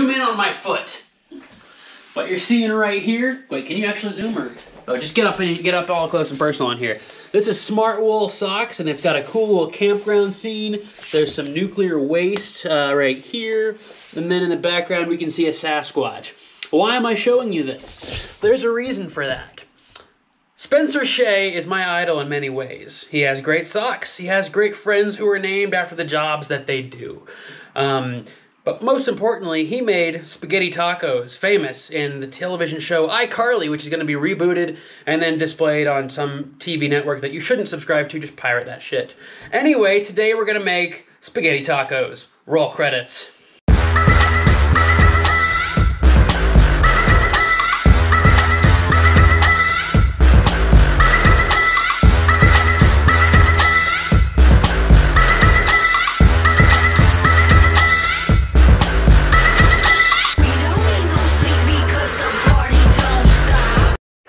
zoom in on my foot. What you're seeing right here, wait, can you actually zoom or? Oh, just get up and get up all close and personal on here. This is Smartwool socks, and it's got a cool little campground scene. There's some nuclear waste uh, right here, and then in the background we can see a Sasquatch. Why am I showing you this? There's a reason for that. Spencer Shay is my idol in many ways. He has great socks. He has great friends who are named after the jobs that they do. Um, but most importantly, he made spaghetti tacos famous in the television show iCarly, which is going to be rebooted and then displayed on some TV network that you shouldn't subscribe to, just pirate that shit. Anyway, today we're going to make spaghetti tacos. Roll credits.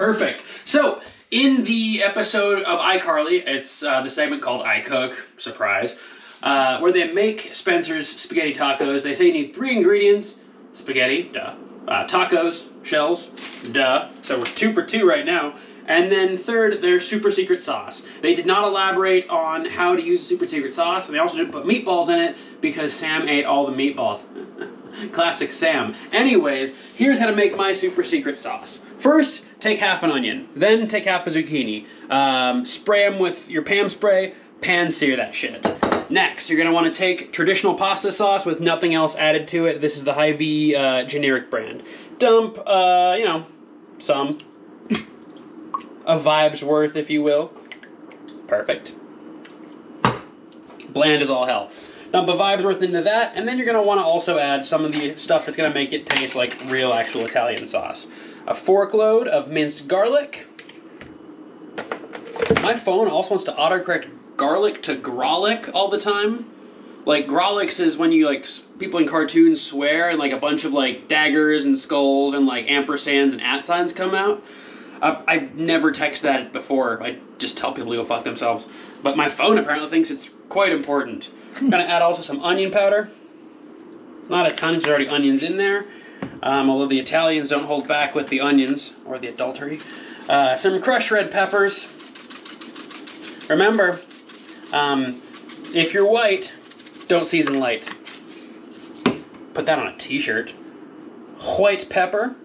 Perfect. So, in the episode of iCarly, it's uh, the segment called I Cook, surprise, uh, where they make Spencer's spaghetti tacos. They say you need three ingredients spaghetti, duh. Uh, tacos, shells, duh. So we're two for two right now. And then third, their super secret sauce. They did not elaborate on how to use super secret sauce, and they also didn't put meatballs in it because Sam ate all the meatballs. Classic Sam. Anyways, here's how to make my super secret sauce. First, take half an onion, then take half a zucchini. Um, spray them with your Pam spray, pan sear that shit. Next, you're gonna wanna take traditional pasta sauce with nothing else added to it. This is the Hy-Vee uh, generic brand. Dump, uh, you know, some. a vibe's worth, if you will. Perfect. Bland as all hell. Dump a vibe's worth into that, and then you're gonna wanna also add some of the stuff that's gonna make it taste like real actual Italian sauce a fork load of minced garlic. My phone also wants to autocorrect garlic to grolic all the time. Like grolics is when you like people in cartoons swear and like a bunch of like daggers and skulls and like ampersands and at signs come out. Uh, I've never texted that before. I just tell people to go fuck themselves. But my phone apparently thinks it's quite important. I'm gonna add also some onion powder. Not a ton, there's already onions in there um, although the Italians don't hold back with the onions or the adultery. Uh, some crushed red peppers. Remember, um, if you're white, don't season light. Put that on a t-shirt. White pepper.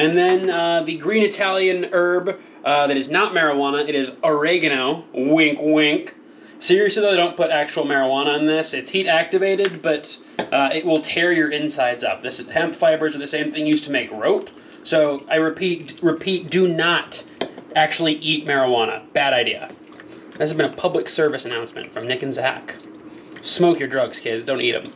And then uh, the green Italian herb uh, that is not marijuana, it is oregano. Wink, wink. Seriously though, don't put actual marijuana on this. It's heat activated, but uh, it will tear your insides up. This hemp fibers are the same thing used to make rope. So I repeat, repeat, do not actually eat marijuana. Bad idea. This has been a public service announcement from Nick and Zack. Smoke your drugs, kids. Don't eat them.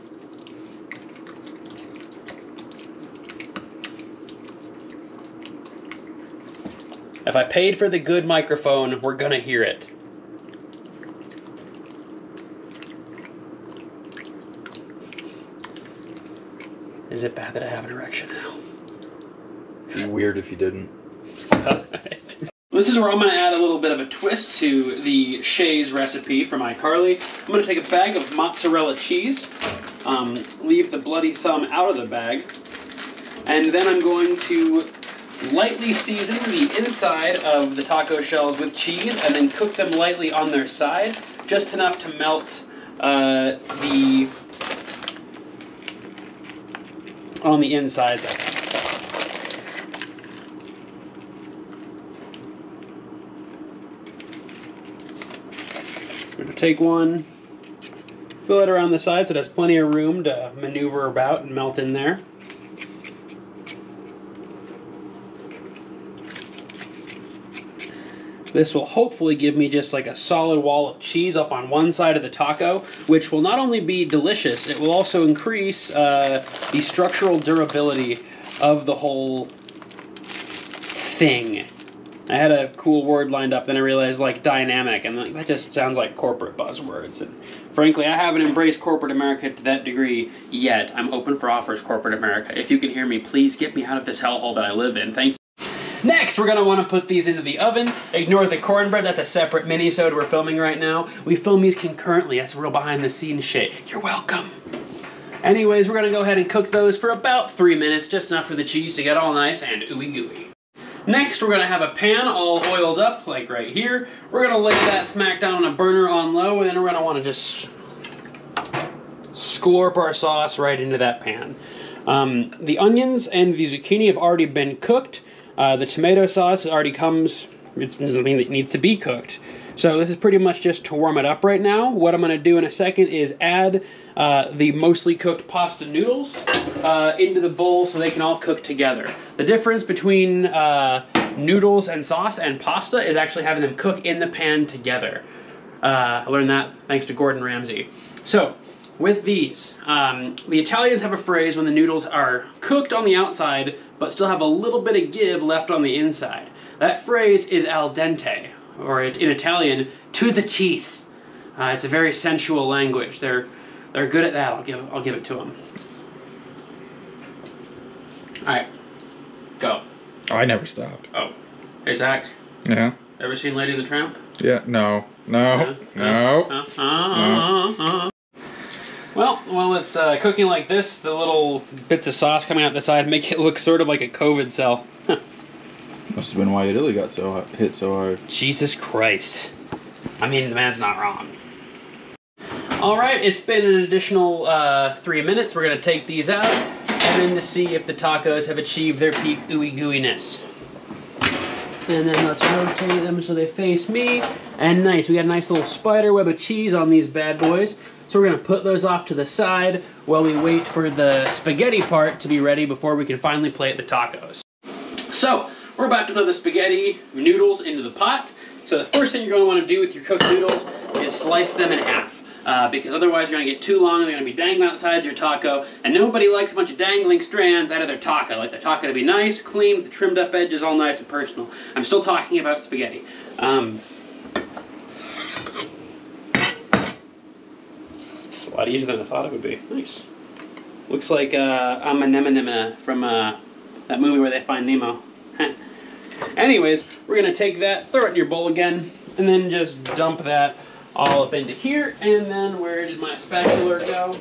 If I paid for the good microphone, we're gonna hear it. Is it bad that I have an erection now? It'd be weird if you didn't. This is where I'm going to add a little bit of a twist to the Shay's recipe from iCarly. I'm going to take a bag of mozzarella cheese, um, leave the bloody thumb out of the bag, and then I'm going to lightly season the inside of the taco shells with cheese and then cook them lightly on their side, just enough to melt uh, the on the inside going to take one, fill it around the side so it has plenty of room to maneuver about and melt in there. This will hopefully give me just like a solid wall of cheese up on one side of the taco, which will not only be delicious, it will also increase uh, the structural durability of the whole thing. I had a cool word lined up, then I realized like dynamic, and like, that just sounds like corporate buzzwords. And frankly, I haven't embraced corporate America to that degree yet. I'm open for offers, corporate America. If you can hear me, please get me out of this hellhole that I live in. Thank you. Next, we're gonna wanna put these into the oven. Ignore the cornbread, that's a separate mini-sode we're filming right now. We film these concurrently, that's real behind the scenes shit. You're welcome. Anyways, we're gonna go ahead and cook those for about three minutes, just enough for the cheese to get all nice and ooey gooey. Next, we're gonna have a pan all oiled up, like right here. We're gonna lay that smack down on a burner on low, and then we're gonna wanna just scorp our sauce right into that pan. Um, the onions and the zucchini have already been cooked. Uh, the tomato sauce already comes, it's something that needs to be cooked. So this is pretty much just to warm it up right now. What I'm gonna do in a second is add uh, the mostly cooked pasta noodles uh, into the bowl so they can all cook together. The difference between uh, noodles and sauce and pasta is actually having them cook in the pan together. Uh, I learned that thanks to Gordon Ramsay. So, with these, um, the Italians have a phrase when the noodles are cooked on the outside but still have a little bit of give left on the inside. That phrase is al dente, or in Italian, to the teeth. Uh, it's a very sensual language. They're they're good at that. I'll give I'll give it to them. All right, go. Oh, I never stopped. Oh, hey Zack, Yeah. ever seen Lady and the Tramp? Yeah. No. No. No. Uh, uh, uh, uh. Well, while it's uh, cooking like this, the little bits of sauce coming out the side make it look sort of like a COVID cell. Must have been why Italy got so hot, hit so hard. Jesus Christ. I mean, the man's not wrong. All right, it's been an additional uh, three minutes. We're gonna take these out and then to see if the tacos have achieved their peak ooey gooiness. And then let's rotate them so they face me. And nice, we got a nice little spider web of cheese on these bad boys. So we're gonna put those off to the side while we wait for the spaghetti part to be ready before we can finally plate the tacos. So, we're about to throw the spaghetti noodles into the pot. So the first thing you're gonna wanna do with your cooked noodles is slice them in half. Uh, because otherwise you're gonna get too long, and they're gonna be dangling out the sides of your taco, and nobody likes a bunch of dangling strands out of their taco. Like the taco to be nice, clean, the trimmed up edges, all nice and personal. I'm still talking about spaghetti. Um, a lot easier than I thought it would be. Nice. Looks like uh, I'm a Nemenemina from uh, that movie where they find Nemo. Anyways, we're gonna take that, throw it in your bowl again, and then just dump that all up into here. And then where did my spatula go?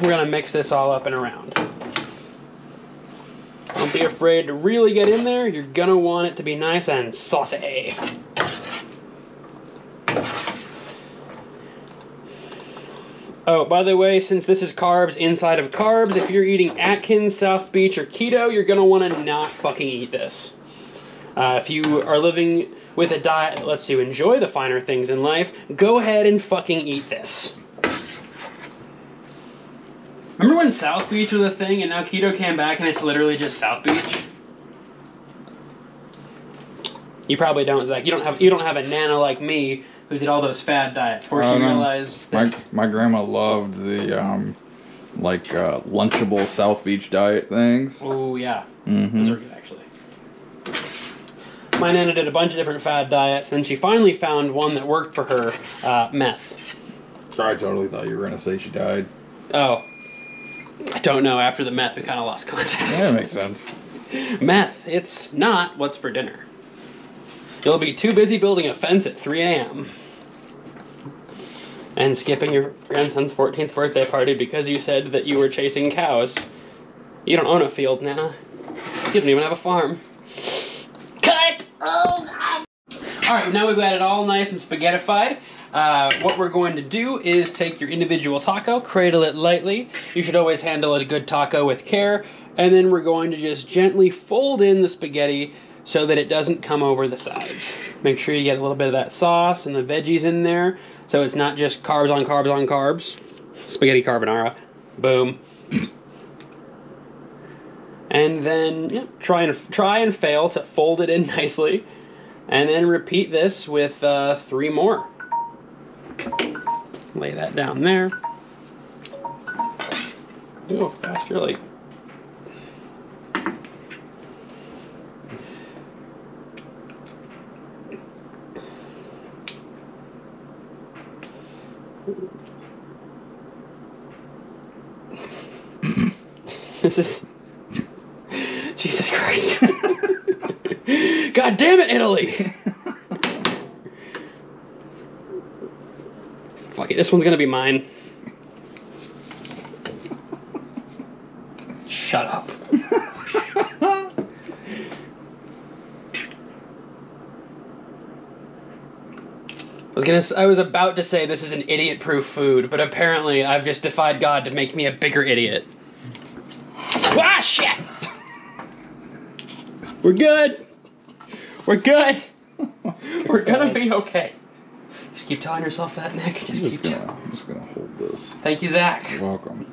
We're gonna mix this all up and around. Don't be afraid to really get in there. You're gonna want it to be nice and saucy. Oh, by the way, since this is carbs inside of carbs, if you're eating Atkins, South Beach, or keto, you're gonna want to not fucking eat this. Uh, if you are living with a diet that lets you enjoy the finer things in life, go ahead and fucking eat this. Remember when South Beach was a thing and now keto came back and it's literally just South Beach? You probably don't, Zack. You don't have you don't have a nana like me who did all those fad diets before she realized My that my grandma loved the um, like uh, lunchable South Beach diet things. Oh yeah, Mm-hmm. those are good actually. My nana did a bunch of different fad diets, then she finally found one that worked for her. Uh, meth. I totally thought you were gonna say she died. Oh, I don't know. After the meth, we kind of lost contact. Yeah, that makes sense. Meth. It's not what's for dinner. You'll be too busy building a fence at 3 a.m. And skipping your grandson's 14th birthday party because you said that you were chasing cows. You don't own a field, Nana. You don't even have a farm. Cut! Oh, Alright, now we've got it all nice and spaghettified. Uh, what we're going to do is take your individual taco, cradle it lightly. You should always handle a good taco with care. And then we're going to just gently fold in the spaghetti so that it doesn't come over the sides. Make sure you get a little bit of that sauce and the veggies in there so it's not just carbs on carbs on carbs. Spaghetti carbonara. Boom. And then yeah, try and try and fail to fold it in nicely, and then repeat this with uh, three more. Lay that down there. Go faster, like. this is Jesus Christ. God damn it, Italy! Fuck it, this one's gonna be mine. Shut up. was gonna. I was about to say this is an idiot-proof food, but apparently I've just defied God to make me a bigger idiot. Ah, shit! We're good. We're good. We're gonna be okay. Just keep telling yourself that, Nick. I'm Just just keep. gonna, I'm just gonna hold this. Thank you, Zack. You're welcome.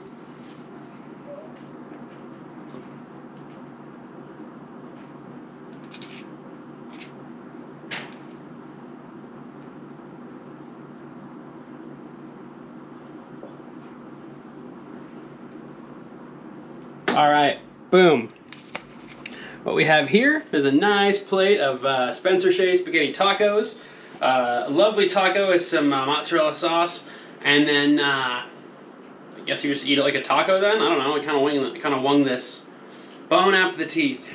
All right, boom. What we have here is a nice plate of uh, Spencer Shay spaghetti tacos. Uh, lovely taco with some uh, mozzarella sauce, and then uh, I guess you just eat it like a taco. Then I don't know. I kind of kind of wung this. Bone App the Teeth.